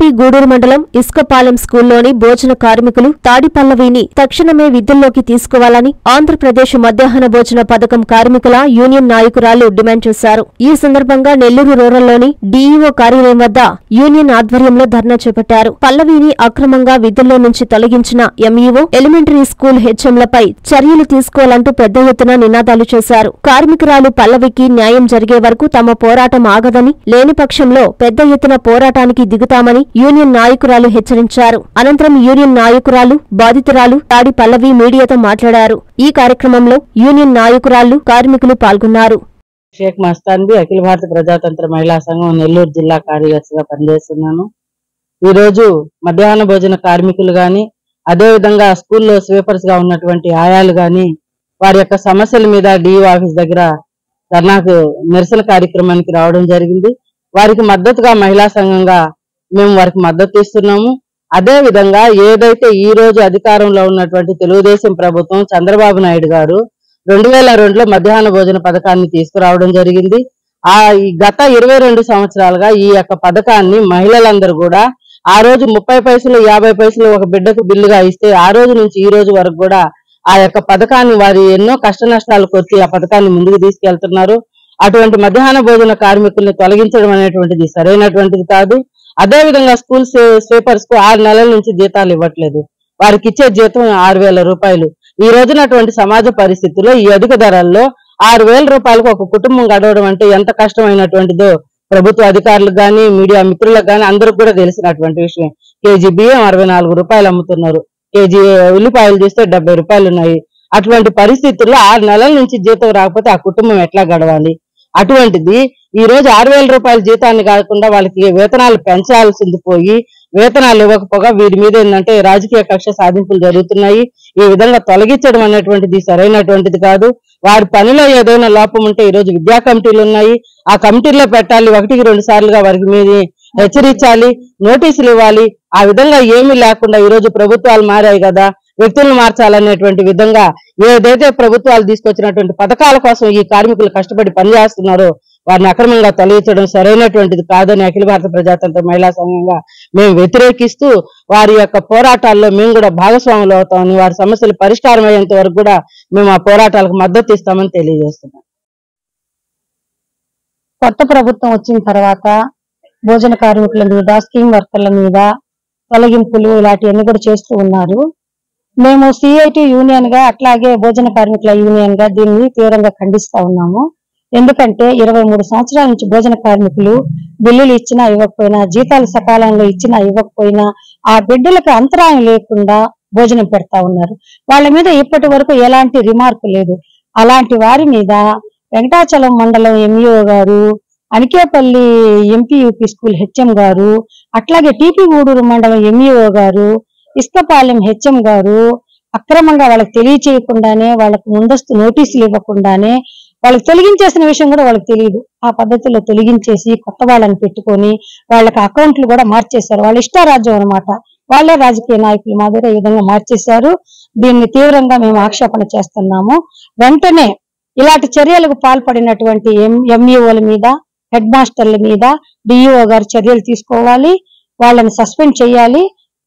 TDP Gudur మండలం ఇసుకపాలెం స్కూల్లోని భోజన కార్మికులు తాడిపల్లవిని తక్షణమే విధుల్లోకి తీసుకోవాలని ఆంధ్రప్రదేశ్ మధ్యాహ్న భోజన పథకం కార్మికుల యూనియన్ నాయకురాలు డిమాండ్ చేశారు. ఈ సందర్భంగా నెల్లూరు రూరల్లోని డీఈఓ కార్యాలయం వద్ద యూనియన్ ఆధ్వర్యంలో ధర్నా చేపట్టారు. పల్లవిని అక్రమంగా విధుల్లో నుంచి తొలగించిన ఎంఈఓ ఎలిమెంటరీ స్కూల్ హెచ్ఎంలపై చర్యలు తీసుకోవాలంటూ పెద్ద ఎత్తున నినాదాలు చేశారు. కార్మికురాలు పల్లవికి న్యాయం జరిగే వరకు తమ పోరాటం ఆగదని లేని పక్షంలో పెద్ద ఎత్తున పోరాటానికి దిగుతామని యూనియన్ నాయకురాలు హెచ్చరించారు. అనంతరం యూనియన్ నాయకురాలు బాధితురాలు తాడి పల్లవి మీడియాతో మాట్లాడారు. ఈ కార్యక్రమంలో యూనియన్ నాయకురాలు కార్మికులు పాల్గొన్నారు. షేక్ మస్తాన్బి అఖిల భారత ప్రజాతంత్ర మహిళా సంఘం నెల్లూరు జిల్లా కార్యదర్శిగా పనిచేస్తున్నాను. ఈ రోజు మధ్యాహ్న భోజన కార్మికులు గాని అదే విధంగా స్కూల్లో స్వీపర్స్గా ఉన్నటువంటి ఆయాలు గాని వారి యొక్క సమస్యల మీద డిఓ ఆఫీస్ దగ్గర ధర్నాకు నిరసన కార్యక్రమానికి రావడం జరిగింది. వారికి మద్దతుగా మహిళా సంఘంగా మేము వారికి మద్దతు ఇస్తున్నాము. అదే విధంగా ఏదైతే ఈ రోజు అధికారంలో ఉన్నటువంటి తెలుగుదేశం ప్రభుత్వం చంద్రబాబు నాయుడు గారు రెండు వేల రెండులో మధ్యాహ్న భోజన పథకాన్ని తీసుకురావడం జరిగింది. ఆ గత ఇరవై రెండు సంవత్సరాలుగా ఈ యొక్క పథకాన్ని మహిళలందరూ కూడా ఆ రోజు ముప్పై పైసలు యాభై పైసలు ఒక బిడ్డకు బిల్లుగా ఇస్తే ఆ రోజు నుంచి ఈ రోజు వరకు కూడా ఆ యొక్క పథకాన్ని వారి ఎన్నో కష్ట నష్టాలు కొట్టి ఆ పథకాన్ని ముందుకు తీసుకెళ్తున్నారు. అటువంటి మధ్యాహ్న భోజన కార్మికుల్ని తొలగించడం అనేటువంటిది సరైనటువంటిది కాదు. అదే విధంగా స్కూల్ స్వీపర్స్కు ఆరు నెలల నుంచి జీతాలు ఇవ్వట్లేదు. వారికి ఇచ్చే జీతం ఆరు వేల రూపాయలు. ఈ రోజునటువంటి సమాజ పరిస్థితుల్లో ఈ అధిక ధరల్లో ఆరు వేల రూపాయలకు ఒక కుటుంబం గడవడం అంటే ఎంత కష్టమైనటువంటిదో ప్రభుత్వ అధికారులకు కానీ మీడియా మిత్రులకు కానీ అందరికి కూడా తెలిసినటువంటి విషయం. కేజీ బియ్యం అరవై నాలుగు రూపాయలు అమ్ముతున్నారు. కేజీ ఉల్లిపాయలు చూస్తే డెబ్బై రూపాయలు ఉన్నాయి. అటువంటి పరిస్థితుల్లో ఆరు నెలల నుంచి జీతం రాకపోతే ఆ కుటుంబం ఎట్లా గడవాలి? అటువంటిది ఈ రోజు ఆరు వేల రూపాయల జీతాన్ని కాకుండా వాళ్ళకి వేతనాలు పెంచాల్సింది పోయి వేతనాలు ఇవ్వకపోగా వీరి మీద ఏంటంటే రాజకీయ కక్ష సాధింపులు జరుగుతున్నాయి. ఈ విధంగా తొలగించడం అనేటువంటిది సరైనటువంటిది కాదు. వారి పనిలో ఏదైనా లోపం ఉంటే ఈ రోజు విద్యా కమిటీలు ఉన్నాయి. ఆ కమిటీలో పెట్టాలి ఒకటికి రెండు సార్లుగా వారికి మీద హెచ్చరించాలి నోటీసులు ఇవ్వాలి. ఆ విధంగా ఏమీ లేకుండా ఈ రోజు ప్రభుత్వాలు మారాయి కదా. వ్యక్తులను మార్చాలనేటువంటి విధంగా ఏదైతే ప్రభుత్వాలు తీసుకొచ్చినటువంటి పథకాల కోసం ఈ కార్మికులు కష్టపడి పనిచేస్తున్నారో వారిని అక్రమంగా తొలగించడం సరైనటువంటిది కాదని అఖిల భారత ప్రజాతంత్ర మహిళా సంఘంగా మేము వ్యతిరేకిస్తూ వారి యొక్క పోరాటాల్లో మేము కూడా భాగస్వాములు అవుతామని వారి సమస్యలు పరిష్కారం అయ్యేంత వరకు కూడా మేము ఆ పోరాటాలకు మద్దతు ఇస్తామని తెలియజేస్తున్నాం. కొత్త ప్రభుత్వం వచ్చిన తర్వాత భోజన కార్మికుల మీద స్కీమ్ వర్కర్ల మీద తొలగింపులు ఇలాంటివన్నీ కూడా చేస్తూ ఉన్నారు. మేము సిఐటి యూనియన్గా అట్లాగే భోజన కార్మికుల యూనియన్గా దీన్ని తీవ్రంగా ఖండిస్తా ఉన్నాము. ఎందుకంటే ఇరవై మూడు సంవత్సరాల నుంచి భోజన కార్మికులు బిల్లులు ఇచ్చినా ఇవ్వకపోయినా జీతాలు సకాలంలో ఇచ్చినా ఇవ్వకపోయినా ఆ బిడ్డలకు అంతరాయం లేకుండా భోజనం పెడతా ఉన్నారు. వాళ్ళ మీద ఇప్పటి వరకు ఎలాంటి రిమార్క్ లేదు. అలాంటి వారి మీద వెంకటాచలం మండలం ఎంఈఓ గారు అనికేపల్లి ఎంపీయూపీ స్కూల్ హెచ్ఎం గారు అట్లాగే టీపీ గూడూరు మండలం ఎంఈఓ గారు ఇస్కపాలెం హెచ్ఎం గారు అక్రమంగా వాళ్ళకి తెలియచేయకుండానే వాళ్ళకు ముందస్తు నోటీసులు ఇవ్వకుండానే వాళ్ళకి తొలగించేసిన విషయం కూడా వాళ్ళకి తెలియదు. ఆ పద్ధతిలో తొలగించేసి కొత్త వాళ్ళని పెట్టుకొని వాళ్ళకి అకౌంట్లు కూడా మార్చేశారు. వాళ్ళ ఇష్టారాజ్యం అన్నమాట. వాళ్ళే రాజకీయ నాయకులు మాదిరి ఈ విధంగా మార్చేశారు. దీన్ని తీవ్రంగా మేము ఆక్షేపణ చేస్తున్నాము. వెంటనే ఇలాంటి చర్యలకు పాల్పడినటువంటి ఎంఈఓల మీద హెడ్ మాస్టర్ల మీద డిఈఓ గారు చర్యలు తీసుకోవాలి. వాళ్ళని సస్పెండ్ చేయాలి.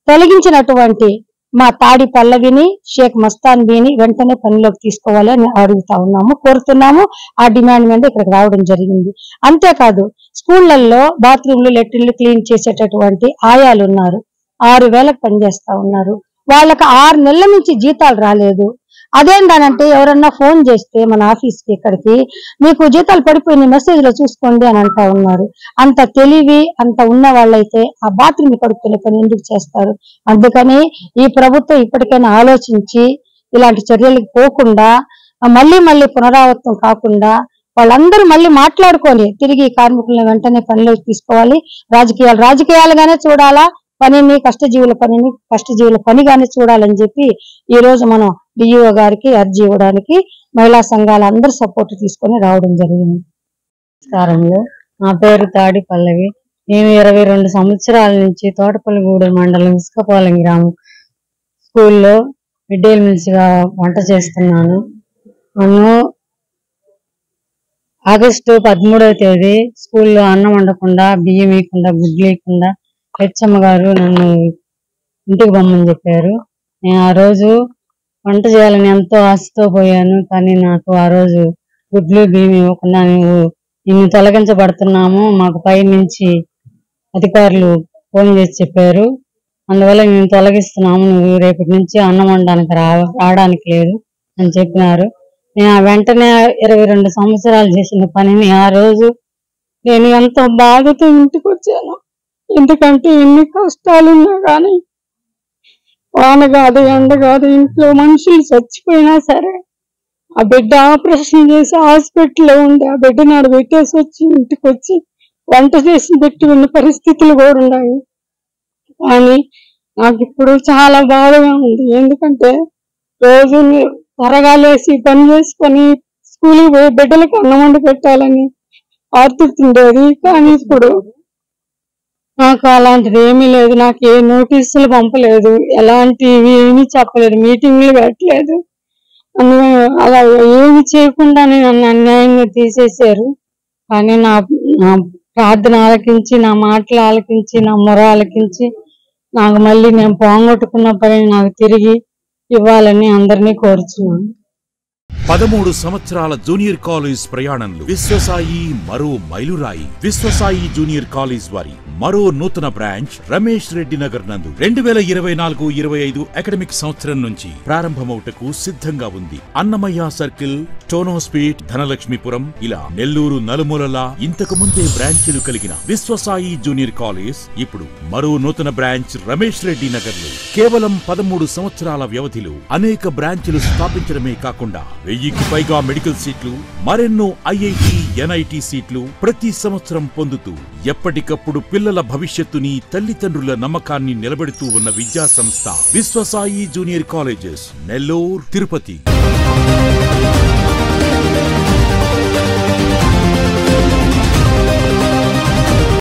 తొలగించినటువంటి మా తాడి పల్లవిని షేక్ మస్తాన్ బీని వెంటనే పనిలోకి తీసుకోవాలని అడుగుతా ఉన్నాము కోరుతున్నాము. ఆ డిమాండ్ మీద ఇక్కడికి రావడం జరిగింది. అంతేకాదు స్కూళ్ళలో బాత్రూమ్లు లెట్రిన్లు క్లీన్ చేసేటటువంటి ఆయాలు ఉన్నారు. ఆరు వేలకు పనిచేస్తా ఉన్నారు. వాళ్ళకి ఆరు నెలల నుంచి జీతాలు రాలేదు. అదేంటనంటే ఎవరన్నా ఫోన్ చేస్తే మన ఆఫీస్కి ఇక్కడికి మీకు జీతాలు పడిపోయిన మెసేజ్లో చూసుకోండి అని అంటా ఉన్నారు. అంత తెలివి అంత ఉన్న వాళ్ళైతే ఆ బాత్రూమ్ కడుక్కునే పని ఎందుకు చేస్తారు? అందుకని ఈ ప్రభుత్వం ఇప్పటికైనా ఆలోచించి ఇలాంటి చర్యలకు పోకుండా మళ్ళీ మళ్ళీ పునరావృతం కాకుండా వాళ్ళందరూ మళ్ళీ మాట్లాడుకొని తిరిగి కార్మికులను వెంటనే పనిలోకి తీసుకోవాలి. రాజకీయాలు రాజకీయాలుగానే చూడాలా పనిని కష్టజీవుల పనిని కష్టజీవుల పనిగానే చూడాలని చెప్పి ఈ రోజు మనం డిఈఓ గారికి అర్జీ ఇవ్వడానికి మహిళా సంఘాల అందరూ సపోర్ట్ తీసుకొని రావడం జరిగింది. నమస్కారములు. నా పేరు తాడి పల్లవి. నేను ఇరవై రెండు సంవత్సరాల నుంచి తోటపల్లిగూడెం మండలం ఇసుకపాలెం గ్రామం స్కూల్లో మిడ్ డే వంట చేస్తున్నాను. నన్ను ఆగస్టు పదమూడవ తేదీ స్కూల్లో అన్నం వండకుండా బియ్యం ఇవ్వకుండా గుడ్లు ఇవ్వకుండా హెచ్ఎమ్మ గారు నన్ను ఇంటికి బొమ్మని చెప్పారు. నేను ఆ రోజు వంట చేయాలని ఎంతో ఆశతో పోయాను. కానీ నాకు ఆ రోజు గుడ్లు బియ్యం ఇవ్వకుండా నువ్వు నిన్ను తొలగించబడుతున్నాము. మాకు పై నుంచి అధికారులు ఫోన్ చేసి చెప్పారు. అందువల్ల మేము తొలగిస్తున్నాము. నువ్వు రేపటి నుంచి అన్నం వండడానికి రా రావడానికి లేదు అని చెప్పినారు. నేను ఆ వెంటనే ఇరవై రెండు సంవత్సరాలు చేసిన పనిని ఆ రోజు నేను ఎంతో బాధతో ఇంటికి వచ్చాను. ఎందుకంటే ఎన్ని కష్టాలున్నా కానీ వాన కాదు ఎండ కాదు ఇంట్లో మనుషులు చచ్చిపోయినా సరే ఆ బిడ్డ ఆపరేషన్ చేసి హాస్పిటల్లో ఉండి ఆ బిడ్డ నాడు పెట్టేసి వచ్చి ఇంటికి వచ్చి వంట చేసి పెట్టి ఉన్న పరిస్థితులు కూడా ఉన్నాయి. కానీ నాకు ఇప్పుడు చాలా బాధగా ఉంది. ఎందుకంటే రోజు త్వరగా లేచి పని చేసుకొని స్కూల్కి పోయి బిడ్డలకు అన్నం వండి పెట్టాలని ఆర్తుండేది కానీ ఇప్పుడు నాకు అలాంటిది ఏమీ లేదు. నాకు ఏ నోటీసులు పంపలేదు. ఎలాంటివి ఏమీ చెప్పలేదు. మీటింగ్లు పెట్టలేదు. అలా ఏమి చేయకుండానే నన్ను అన్యాయంగా తీసేశారు. కానీ నా నా ప్రార్థన ఆలకించి నా మాటలు ఆలకించి నా మొర ఆలకించి నాకు మళ్ళీ నేను పోగొట్టుకున్న పని నాకు తిరిగి ఇవ్వాలని అందరినీ కోరుచున్నాను. పదమూడు సంవత్సరాల జూనియర్ కాలేజ్ ప్రయాణంలో విశ్వసాయి మరో మైలురాయి. విశ్వసాయి జూనియర్ కాలేజ్ వారి మరో నూతన బ్రాంచ్ రమేష్ రెడ్డి నగర్ నందు రెండు వేల ఇరవై నాలుగు ఇరవై ఐదు అకాడమిక్ సంవత్సరం నుంచి ప్రారంభమవుటకు సిద్ధంగా ఉంది. అన్నమయ్య సర్కిల్ టోనోస్పీట్ ధనలక్ష్మీపురం ఇలా నెల్లూరు నలుమూలలా ఇంతకు ముందే బ్రాంచీలు కలిగిన విశ్వసాయి జూనియర్ కాలేజ్ ఇప్పుడు మరో నూతన బ్రాంచ్ రమేష్ రెడ్డి నగర్లో కేవలం పదమూడు సంవత్సరాల వ్యవధిలో అనేక బ్రాంచ్లు స్థాపించడమే కాకుండా వెయ్యికి పైగా మెడికల్ సీట్లు మరెన్నో ఐఐటి ఎన్ఐటి సీట్లు ప్రతి సంవత్సరం పొందుతూ ఎప్పటికప్పుడు పిల్లల భవిష్యత్తుని తల్లిదండ్రుల నమ్మకాన్ని నిలబెడుతూ ఉన్న విద్యా సంస్థ విశ్వసాయి జూనియర్ కాలేజెస్ నెల్లూరు తిరుపతి.